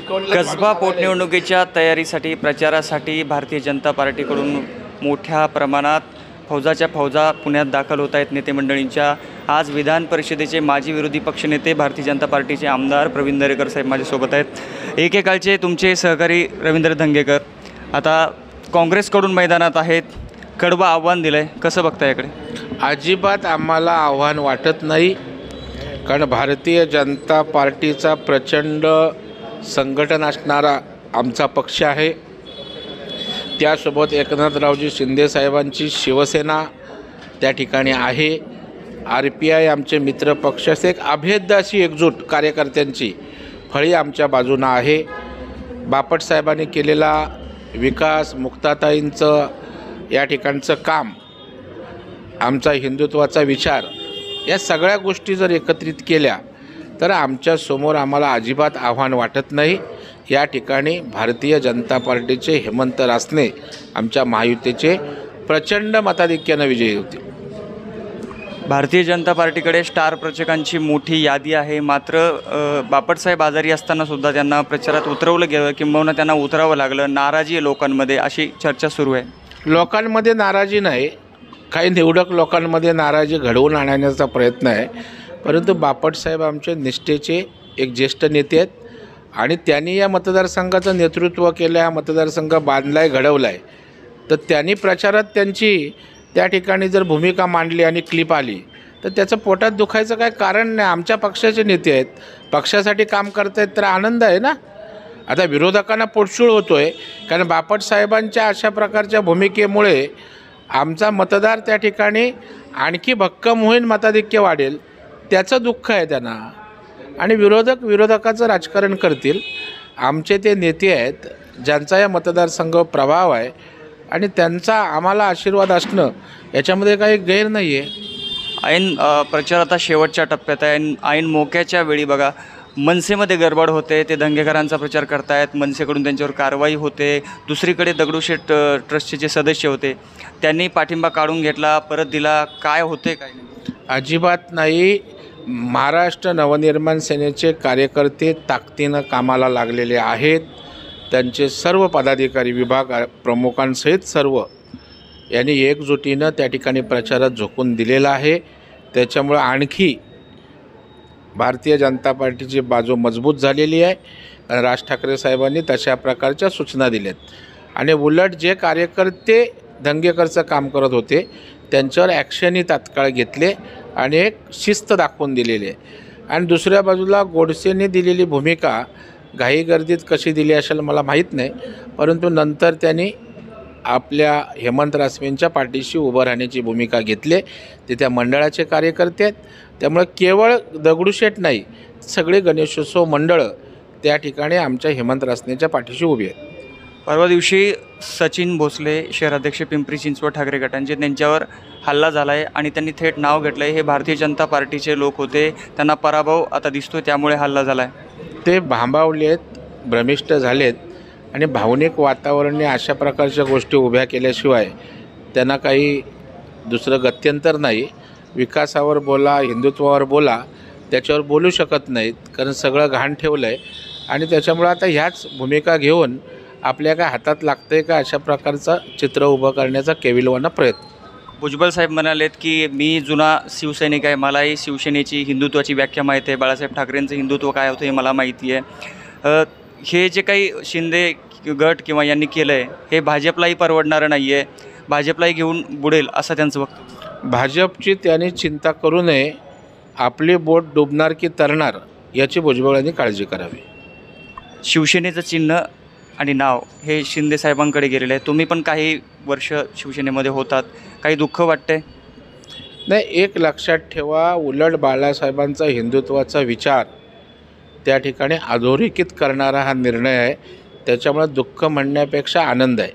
कसबा पोटनिवडणुकीच्या तयारीसाठी प्रचारासाठी भारतीय जनता पार्टीकडून मोठ्या प्रमाणात फौजाच्या फौजा पुण्यात दाखल होत आहेत नेते मंडळींच्या. आज विधान परिषदेचे माजी विरोधी पक्षनेते भारतीय जनता पार्टीचे आमदार प्रवीण दरेकर साहेब माझ्यासोबत आहेत. एकेकाळचे तुमचे सहकारी रवींद्र धंगेकर. आता काँग्रेसकडून मैदानात आहेत. कडवं आव्हान दिलं आहे कसं बघता याकडे? अजिबात आम्हाला आव्हान वाटत नाही. कारण भारतीय जनता पार्टीचा प्रचंड संघटन असणारा आमचा पक्ष आहे. त्यासोबत एकनाथरावजी शिंदेसाहेबांची शिवसेना त्या ठिकाणी आहे. आर पी आय आमचे मित्र पक्ष असे एक अभेद्य अशी एकजूट कार्यकर्त्यांची फळी आमच्या बाजूनं आहे. बापटसाहेबांनी केलेला विकास मुक्ताताईंचं या ठिकाणचं काम आमचा हिंदुत्वाचा विचार या सगळ्या गोष्टी जर एकत्रित केल्या तर आमच्यासमोर आम्हाला अजिबात आव्हान वाटत नाही. या ठिकाणी भारतीय जनता पार्टीचे हेमंत रासने आमच्या महायुतीचे प्रचंड मताधिक्यानं विजयी होतील भारतीय जनता पार्टीकडे स्टार प्रचारकांची मोठी यादी आहे. मात्र बापटसाहेब आजारी असताना सुद्धा त्यांना प्रचारात उतरवलं गेलं किंबहुना त्यांना उतरावं लागलं. नाराजी आहे लोकांमध्ये अशी चर्चा सुरू आहे. लोकांमध्ये नाराजी नाही. काही निवडक लोकांमध्ये नाराजी घडवून आणण्याचा प्रयत्न आहे. परंतु बापटसाहेब आमचे निष्ठेचे एक ज्येष्ठ नेते आहेत आणि त्यांनी या मतदारसंघाचं नेतृत्व केलं हा मतदारसंघ बांधला आहे घडवला आहे तर त्यांनी प्रचारात त्यांची त्या ठिकाणी जर भूमिका मांडली आणि क्लिप आली तर त्याचं पोटात दुखायचं काय कारण नाही. आमच्या पक्षाचे नेते आहेत पक्षासाठी काम करतायत तर आनंद आहे ना? आता विरोधकांना पोटशूळ होतो आहे कारण बापट साहेबांच्या अशा प्रकारच्या भूमिकेमुळे आमचा मतदार त्या ठिकाणी आणखी भक्कम होईन मताधिक्य वाढेल. त्याचं दुःख आहे त्यांना. आणि विरोधक विरोधकाचं राजकारण करतील. आमचे ते नेते आहेत ज्यांचा या मतदारसंघ प्रभाव आहे आणि त्यांचा आम्हाला आशीर्वाद असणं याच्यामध्ये काही गैर नाही आहे ऐन प्रचार आता शेवटच्या टप्प्यात आहे. ऐन- ऐन मोक्याच्या वेळी बघा मनसेमध्ये गडबड होते ते दंगेकरांचा प्रचार करतायत मनसेकडून त्यांच्यावर कारवाई होते दुसरीकडे दगडूशेठ ट्रस्टचे जे सदस्य होते त्यांनी पाठिंबा काढून घेतला परत दिला काय होते काय अजिबात नाही. महाराष्ट्र नवनिर्माण सेनेचे कार्यकर्ते ताकदीनं कामाला लागलेले आहेत. त्यांचे सर्व पदाधिकारी विभाग प्रमुखांसहित सर्व यांनी एकजुटीनं त्या ठिकाणी प्रचारात झोकून दिलेला आहे. त्याच्यामुळं आणखी भारतीय जनता पार्टीची बाजू मजबूत झालेली आहे. राज ठाकरे साहेबांनी तशा प्रकारच्या सूचना दिल्यात. आणि उलट जे कार्यकर्ते दंगेकरचं काम करत होते. त्यांच्यावर ॲक्शनही तात्काळ घेतले आणि एक शिस्त दाखवून दिलेली आहे. आणि दुसऱ्या बाजूला गोडसेने दिलेली भूमिका घाई गर्दीत कशी दिली असेल मला माहीत नाही परंतु नंतर त्यांनी आपल्या हेमंत रासवेंच्या पाठीशी उभं राहण्याची भूमिका घेतली. ते त्या मंडळाचे कार्यकर्ते आहेत. त्यामुळे केवळ दगडूशेठ नाही सगळे गणेशोत्सव मंडळं त्या ठिकाणी आमच्या हेमंत रासनेच्या पाठीशी उभी आहेत. परवा दिवशी सचिन भोसले शहराध्यक्ष पिंपरी चिंचवड ठाकरे गटांचे त्यांच्यावर हल्ला झाला आहे आणि त्यांनी थेट नाव घेतलं आहे हे भारतीय जनता पार्टीचे लोक होते. त्यांना पराभव आता दिसतो त्यामुळे हल्ला झाला आहे ते भांबावलेत भ्रमिष्ट झालेत आणि भावनिक वातावरणाने अशा प्रकारच्या गोष्टी उभ्या केल्याशिवाय त्यांना काही दुसरं गत्यंतर नाही. विकासावर बोला हिंदुत्वावर बोला त्याच्यावर बोलू शकत नाहीत कारण सगळं घाण ठेवलं आहे आणि त्याच्यामुळं आता ह्याच भूमिका घेऊन आपल्या काय हातात लागतंय का अशा प्रकारचं चित्र उभं करण्याचा केविलवाना प्रयत्न? भुजबळ साहेब म्हणालेत की मी जुना शिवसैनिक आहे मलाही शिवसेनेची हिंदुत्वाची व्याख्या माहिती आहे. बाळासाहेब ठाकरेंचं हिंदुत्व काय होतं हे मला माहिती आहे. हे जे काही शिंदे गट किंवा यांनी केलं आहे हे भाजपलाही परवडणारं नाही आहे भाजपलाही घेऊन बुडेल असं त्यांचं वक्तव्य भाजपची त्यांनी चिंता करू नये आपली बोट डुबणार की तरणार याची भुजबळांनी काळजी करावी. शिवसेनेचं चिन्ह आणि नाव हे शिंदे साहेबांकडे गेलेलं आहे. तुम्ही पण काही वर्ष शिवसेनेमध्ये होतात. काही दुःख वाटतंय? नाही एक लक्षात ठेवा उलट बाळासाहेबांचा हिंदुत्वाचा विचार त्या ठिकाणी अधोरेखित करणारा हा निर्णय आहे. त्याच्यामुळे दुःख म्हणण्यापेक्षा आनंद आहे.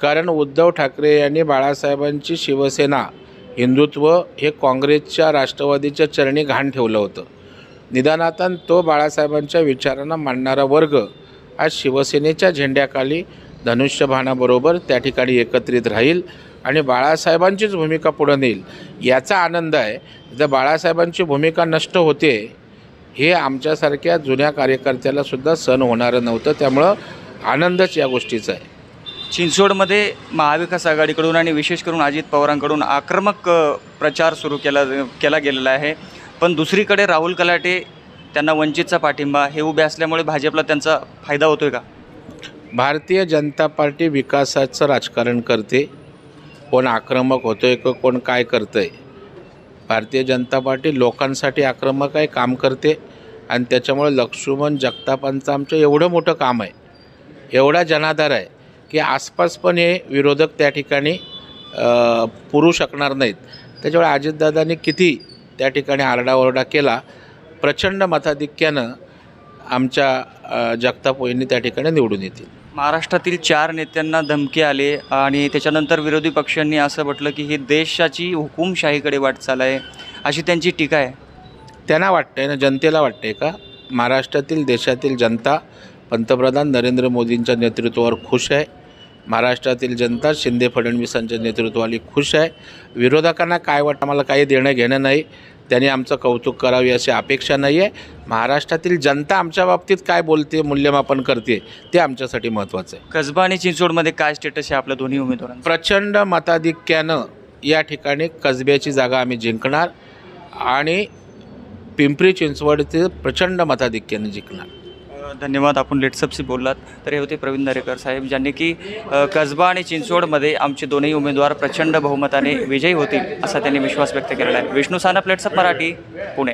कारण उद्धव ठाकरे यांनी बाळासाहेबांची शिवसेना हिंदुत्व हे काँग्रेसच्या राष्ट्रवादीच्या चरणी घाण ठेवलं होतं. निदानातन तो बाळासाहेबांच्या विचारांना मांडणारा वर्ग आज शिवसेनेच्या झेंड्याखाली धनुष्यबाणाबरोबर त्या ठिकाणी एकत्रित राहील आणि बाळासाहेबांचीच भूमिका पुढं नेईल याचा आनंद आहे. जर बाळासाहेबांची भूमिका नष्ट होते हे आमच्यासारख्या जुन्या कार्यकर्त्याला सुद्धा सण होणारं नव्हतं. त्यामुळं आनंदच या गोष्टीचा आहे. चिंचवडमध्ये महाविकास आघाडीकडून आणि विशेष करून अजित पवारांकडून आक्रमक प्रचार सुरू केला केला गेलेला आहे. पण दुसरीकडे राहुल कलाटे त्यांना वंचितचा पाठिंबा हे उभे असल्यामुळे भाजपला त्यांचा फायदा होतोय का? भारतीय जनता पार्टी विकासाचं राजकारण करते. कोण आक्रमक होतोय का कोण काय करतंय? भारतीय जनता पार्टी लोकांसाठी आक्रमक आहे काम करते. आणि त्याच्यामुळे लक्ष्मण जगतापांचं आमचं एवढं मोठं काम आहे. एवढा जनाधार आहे की आसपास पण हे विरोधक त्या ठिकाणी पुरू शकणार नाहीत. त्याच्यामुळे अजितदादांनी किती त्या ठिकाणी आरडाओरडा केला प्रचंड मताधिक्यानं आमच्या जगताप वहिनी त्या ठिकाणी निवडून येतील. महाराष्ट्रातील चार नेत्यांना धमकी आले आणि त्याच्यानंतर विरोधी पक्षांनी असं म्हटलं की ही देशाची हुकुमशाहीकडे वाटचाल आहे अशी त्यांची टीका आहे. त्यांना वाटतंय ना जनतेला वाटतंय का? महाराष्ट्रातील देशातील जनता पंतप्रधान नरेंद्र मोदींच्या नेतृत्वावर खुश आहे. महाराष्ट्रातील जनता शिंदे फडणवीसांच्या नेतृत्वाली खुश आहे. विरोधकांना काय वाटतं? मला काही देणं घेणं नाही. त्यांनी आमचं कौतुक करावे अशी अपेक्षा नाही आहे महाराष्ट्रातील जनता आमच्या बाबतीत काय बोलते मूल्यमापन करते ते आमच्यासाठी महत्त्वाचं आहे. कसबा आणि चिंचवडमध्ये काय स्टेटस आहे आपल्या दोन्ही उमेदवारांचं? प्रचंड मताधिक्यानं या ठिकाणी कसब्याची जागा आम्ही जिंकणार आणि पिंपरी चिंचवडचे प्रचंड मताधिक्याने जिंकणार. धन्यवाद आपण लेट्सअपशी बोललात. तर हे होते प्रवीण दरेकर साहेब ज्यांनी की कसबा आणि चिंचवडमध्ये आमचे दोन्ही उमेदवार प्रचंड बहुमताने विजयी होतील असा त्यांनी विश्वास व्यक्त केलेला आहे. विष्णू सानप लेट्सअप मराठी पुणे.